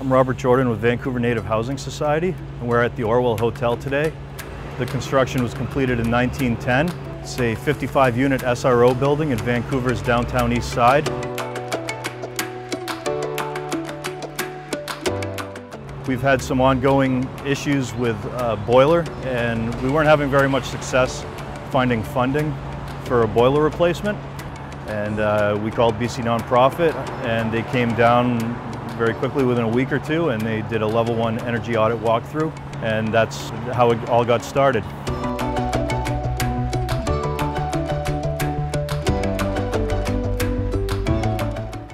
I'm Robert Jordan with Vancouver Native Housing Society, and we're at the Orwell Hotel today. The construction was completed in 1910. It's a 55 unit SRO building in Vancouver's downtown east side. We've had some ongoing issues with uh, boiler and we weren't having very much success finding funding for a boiler replacement. And uh, we called BC Nonprofit and they came down very quickly within a week or two and they did a level one energy audit walkthrough and that's how it all got started.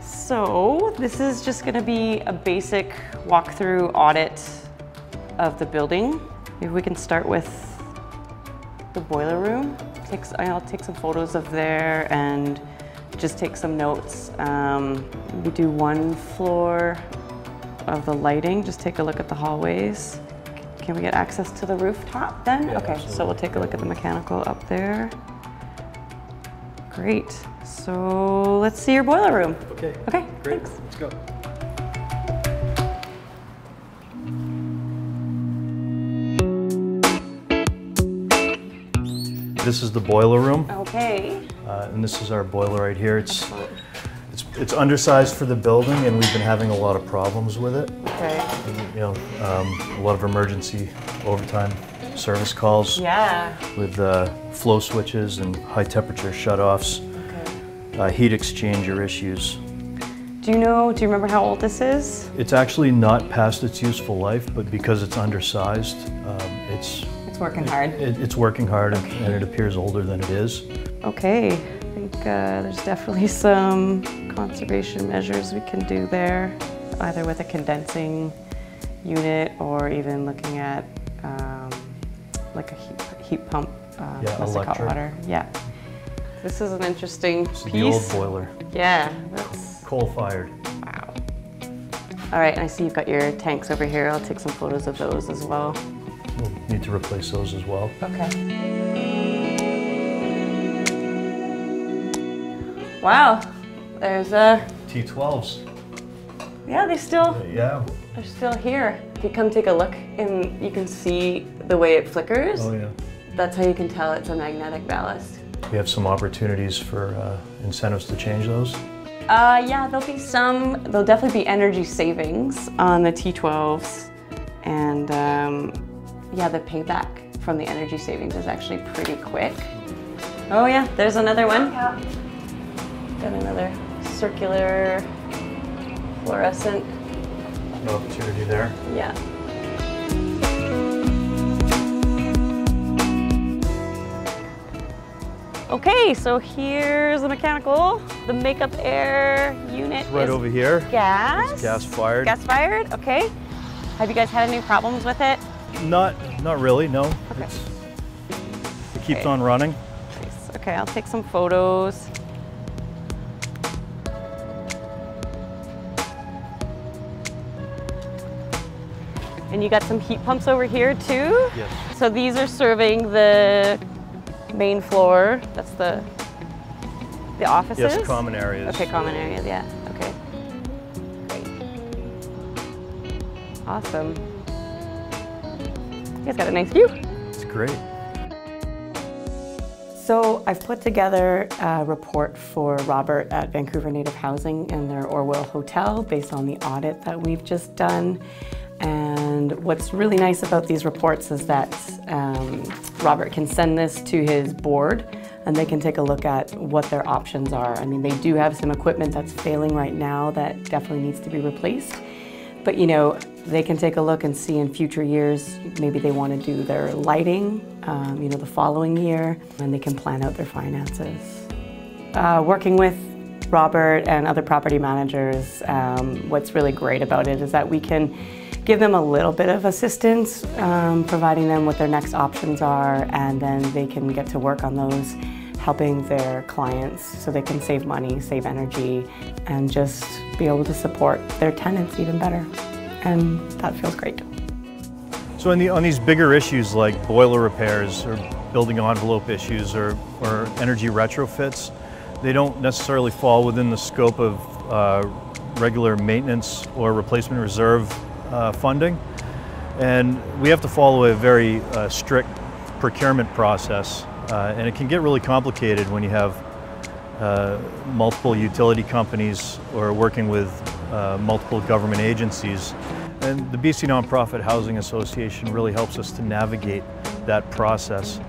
So this is just gonna be a basic walkthrough audit of the building. Maybe we can start with the boiler room. I'll take some photos of there and just take some notes. Um, we do one floor of the lighting, just take a look at the hallways. Can we get access to the rooftop then? Yeah, okay, absolutely. so we'll take a look at the mechanical up there. Great. So let's see your boiler room. Okay, Okay, great, thanks. let's go. This is the boiler room. Okay. Uh, and this is our boiler right here. It's, it's, it's undersized for the building and we've been having a lot of problems with it. Okay. And, You know, um, a lot of emergency overtime service calls Yeah. with uh, flow switches and high temperature shutoffs, Okay. uh, heat exchanger issues. Do you know, do you remember how old this is? It's actually not past its useful life, but because it's undersized, um, it's, It's working hard. it, it's working hard and, and it appears older than it is. Okay. I think uh, there's definitely some conservation measures we can do there, either with a condensing unit or even looking at um, like a heat, heat pump, uh, Yeah, domestic hot electric. water. Yeah. This is an interesting piece. the old boiler, Yeah, that's coal-fired. wow. All right, and I see you've got your tanks over here. I'll take some photos of those as well. We'll need to replace those as well. Okay. Wow, there's a, T12s. yeah, they still, Yeah. they're still here. If you come take a look and you can see the way it flickers, Oh yeah. that's how you can tell it's a magnetic ballast. We have some opportunities for uh, incentives to change those. Uh, yeah, there'll be some, there'll definitely be energy savings on the T12s. And um, yeah, the payback from the energy savings is actually pretty quick. Mm-hmm. Oh yeah, there's another one. Got another circular fluorescent, No opportunity there. yeah. Okay, so here's the mechanical, the makeup air unit Right is over here. gas. It's gas fired. Gas fired, okay. Have you guys had any problems with it? Not, not really. No. Okay. It's, it keeps Okay. on running. Nice. Okay, I'll take some photos. And you got some heat pumps over here too? Yes. So these are serving the main floor. That's the the offices? Yes. Common areas. Okay, common areas, yeah. Okay. Great. Awesome. You guys got a nice view. It's great. So I've put together a report for Robert at Vancouver Native Housing and their Orwell Hotel based on the audit that we've just done. And what's really nice about these reports is that um, Robert can send this to his board and they can take a look at what their options are. I mean, they do have some equipment that's failing right now that definitely needs to be replaced. But you know, they can take a look and see in future years, maybe they want to do their lighting, um, you know, the following year, and they can plan out their finances. Uh, working with Robert and other property managers, um, what's really great about it is that we can give them a little bit of assistance, um, providing them what their next options are, and then they can get to work on those, helping their clients so they can save money, save energy, and just be able to support their tenants even better. And that feels great. So on, the, on these bigger issues like boiler repairs or building envelope issues or, or energy retrofits, they don't necessarily fall within the scope of uh, regular maintenance or replacement reserve uh, funding. And we have to follow a very uh, strict procurement process. Uh, and it can get really complicated when you have uh, multiple utility companies or working with uh, multiple government agencies. And the BC Nonprofit Housing Association really helps us to navigate that process.